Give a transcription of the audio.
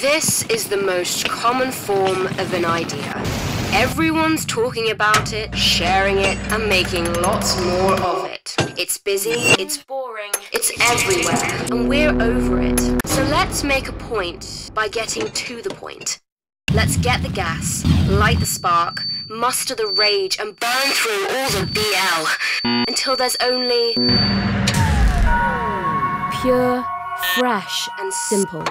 This is the most common form of an idea. Everyone's talking about it, sharing it, and making lots more of it. It's busy, it's boring, it's everywhere, and we're over it. So let's make a point by getting to the point. Let's get the gas, light the spark, muster the rage, and burn through all the blah until there's only pure, fresh, and simple.